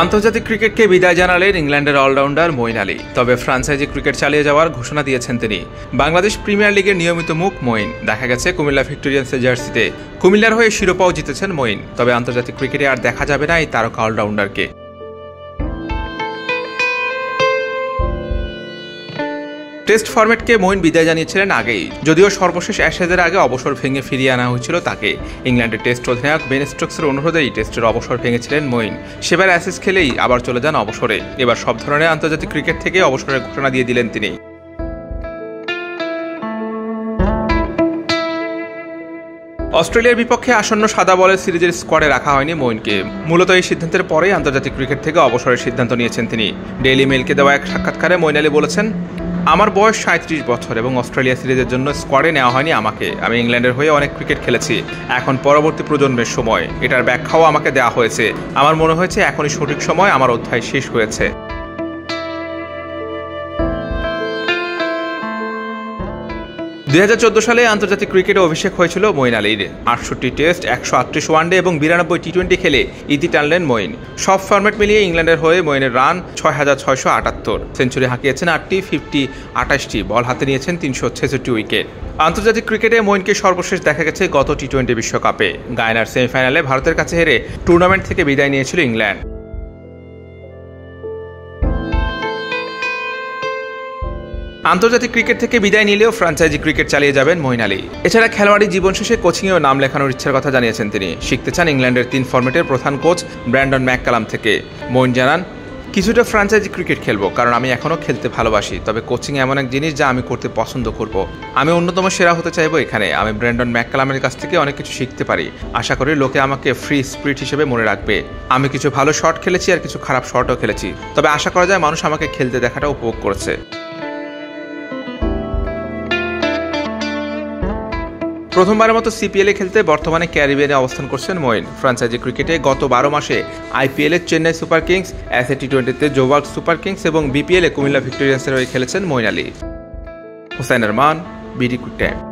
আন্তর্জাতিক ক্রিকেটকে বিদায় জানালেন ইংল্যান্ডের অলরাউন্ডার মঈন আলী। তবে ফ্রান্সাইজি ক্রিকেট চালিয়ে যাওয়ার ঘোষণা দিয়েছেন তিনি। বাংলাদেশ প্রিমিয়ার লিগের নিয়মিত মুখ মঈন দেখা গেছে কুমিল্লা ভিক্টোরিয়ান্সের জার্সিতে। কুমিল্লার হয়ে শিরোপাও জিতেছেন মঈন তবে আন্তর্জাতিক ক্রিকেটে আর দেখা যাবে না এই তারকা অলরাউন্ডারকে। টেস্ট ফরম্যাটকে মঈন বিদায় জানিয়েছিলেন আগেই। যদিও সর্বশেষ অ্যাশেজের আগে অবসর ভেঙে ফিরিয়ে আনা হয়েছিল তাকে। ইংল্যান্ডের টেস্ট অধিনায়ক বেন স্টোকসের অনুরোধেই টেস্টের অবসর ভেঙেছিলেন মঈন সেবার অ্যাসেস খেলেই আবার চলে যান অবসরে। এবার সব ধরনের আন্তর্জাতিক ক্রিকেট থেকে অবসরের ঘোষণা দিয়ে দিলেন তিনি। অস্ট্রেলিয়ার বিপক্ষে আসন্ন সাদা বলের সিরিজের স্কোয়াডে রাখা হয়নি মঈনকে মূলত এই সিদ্ধান্তের পরেই আন্তর্জাতিক ক্রিকেট থেকে অবসরের সিদ্ধান্ত নিয়েছেন তিনি। ডেইলি মেলকে দেওয়া এক সাক্ষাৎকারে মঈন আলী বলেছেন আমার বয়স সাঁত্রিশ বছর এবং অস্ট্রেলিয়া সিরিজের জন্য স্কোয়াডে নেওয়া হয়নি আমাকে। আমি ইংল্যান্ডের হয়ে অনেক ক্রিকেট খেলেছি। এখন পরবর্তী প্রজন্মের সময়। এটার ব্যাখ্যাও আমাকে দেওয়া হয়েছে। আমার মনে হয়েছে এখনই সঠিক সময়। আমার অধ্যায় শেষ হয়েছে। দুই হাজার চোদ্দ সালে আন্তর্জাতিক ক্রিকেটে অভিষেক হয়েছিল মঈন আলীর। আটষট্টি টেস্ট, একশো আটত্রিশ ওয়ানডে এবং বিরানব্বই টি টোয়েন্টি খেলে ইতি টানলেন মঈন। সব ফরম্যাট মিলিয়ে ইংল্যান্ডের হয়ে মঈনের রান ছয় হাজার ছয়শো আটাত্তর। সেঞ্চুরি হাঁকিয়েছেন আটটি, ফিফটি, আঠাশটি। বল হাতে নিয়েছেন তিনশো ছেষট্টি উইকেট। আন্তর্জাতিক ক্রিকেটে মঈনকে সর্বশেষ দেখা গেছে গত টি টোয়েন্টি বিশ্বকাপে। গায়নার সেমিফাইনালে ভারতের কাছে হেরে টুর্নামেন্ট থেকে বিদায় নিয়েছিল ইংল্যান্ড। আন্তর্জাতিক ক্রিকেট থেকে বিদায় নিলেও ফ্রাঞ্চাইজি ক্রিকেট চালিয়ে যাবেন মঈন আলী। এছাড়া খেলোয়াড়ি জীবন শেষে কোচিংয়েও নাম লেখানোর ইচ্ছার কথা জানিয়েছেন তিনি। শিখতে চান ইংল্যান্ডের তিন ফরম্যাটের প্রধান কোচ ব্র্যান্ডন ম্যাককালাম থেকে। মঈন জানান, কিছুটা ফ্রাঞ্চাইজি ক্রিকেট খেলব, কারণ আমি এখনও খেলতে ভালোবাসি। তবে কোচিং এমন এক জিনিস যা আমি করতে পছন্দ করব। আমি অন্যতম সেরা হতে চাইব এখানে। আমি ব্র্যান্ডন ম্যাককালামের কাছ থেকে অনেক কিছু শিখতে পারি। আশা করি লোকে আমাকে ফ্রি স্পিরিট হিসেবে মনে রাখবে। আমি কিছু ভালো শট খেলেছি আর কিছু খারাপ শটও খেলেছি। তবে আশা করা যায় মানুষ আমাকে খেলতে দেখাটা উপভোগ করেছে। প্রথমবারের মতো সিপিএলে খেলতে বর্তমানে ক্যারিবিয়ানে অবস্থান করছেন মঈন। ফ্রাঞ্চাইজি ক্রিকেটে গত বারো মাসে আইপিএলে চেন্নাই সুপার কিংস অ্যাসে টি টোয়েন্টিতে জোবার্গ সুপার কিংস এবং বিপিএলে কুমিল্লা ভিক্টোরিয়ান্সের হয়ে খেলেছেন Moeen Ali. Hussain Rahman BD quick time